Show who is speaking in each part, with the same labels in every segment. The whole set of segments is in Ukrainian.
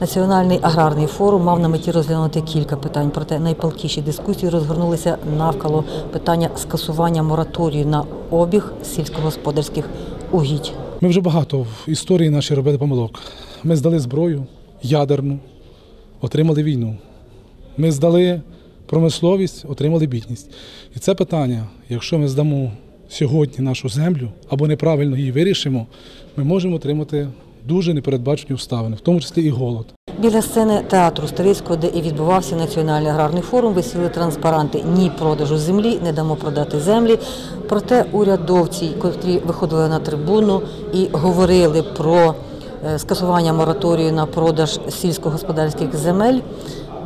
Speaker 1: Національний аграрний форум мав на меті розглянути кілька питань, проте найпалкіші дискусії розгорнулися навколо питання скасування мораторію на обіг сільськогосподарських угідь.
Speaker 2: Ми вже багато в історії нашій робили помилок. Ми здали зброю ядерну, отримали війну. Ми здали промисловість, отримали бідність. І це питання, якщо ми здамо сьогодні нашу землю або неправильно її вирішимо, ми можемо отримати дуже непередбачені обставини, в тому числі і голод.
Speaker 1: Біля сцени театру Старицького, де і відбувався національний аграрний форум, висіли транспаранти ні продажу землі, не дамо продати землі. Проте урядовці, котрі виходили на трибуну і говорили про е, скасування мораторію на продаж сільськогосподарських земель,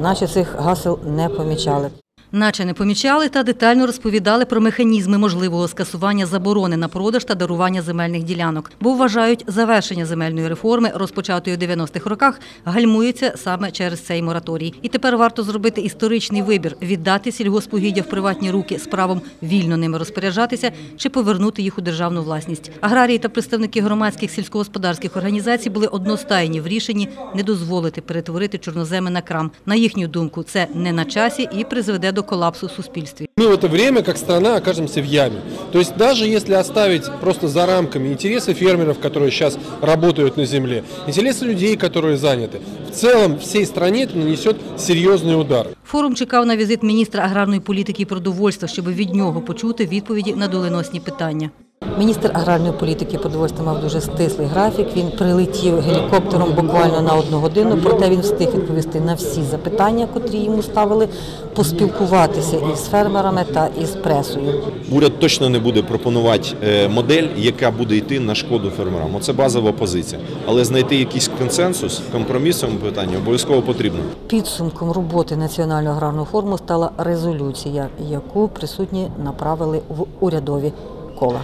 Speaker 1: наче цих гасел не помічали.
Speaker 3: Наче не помічали та детально розповідали про механізми можливого скасування заборони на продаж та дарування земельних ділянок, бо вважають, завершення земельної реформи, розпочатої у 90-х роках, гальмується саме через цей мораторій. І тепер варто зробити історичний вибір: віддати сільгоспугіддя в приватні руки з правом вільно ними розпоряджатися чи повернути їх у державну власність. Аграрії та представники громадських сільськогосподарських організацій були одностайні в рішенні не дозволити перетворити чорноземи на крам. На їхню думку, це не на часі і призведе до колапсу в суспільстві.
Speaker 4: Мы в это время, как страна, окажемся в яме. То есть даже если оставить просто за рамками интересы фермеров, которые сейчас работают на земле, интересы людей, которые заняты, в целом всей стране это нанесет серьезный удар.
Speaker 3: Форум чекав на візит міністра аграрної політики і продовольства, щоб від нього почути відповіді на доленосні питання.
Speaker 1: Міністр аграрної політики продовольства мав дуже стислий графік. Він прилетів гелікоптером буквально на одну годину, проте він встиг відповісти на всі запитання, котрі йому ставили, поспілкуватися із фермерами та із пресою.
Speaker 5: Уряд точно не буде пропонувати е, модель, яка буде йти на шкоду фермерам. Оце базова позиція. Але знайти якийсь консенсус, компроміс цьому питанні обов'язково потрібно.
Speaker 1: Підсумком роботи національного аграрного форуму стала резолюція, яку присутні направили в урядові кола.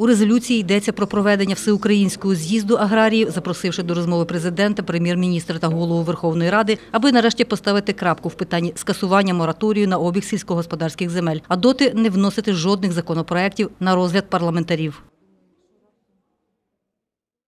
Speaker 3: У резолюції йдеться про проведення всеукраїнського з'їзду аграріїв, запросивши до розмови президента, прем'єр-міністра та голову Верховної Ради, аби нарешті поставити крапку в питанні скасування мораторію на обіг сільськогосподарських земель, а доти не вносити жодних законопроєктів на розгляд парламентарів.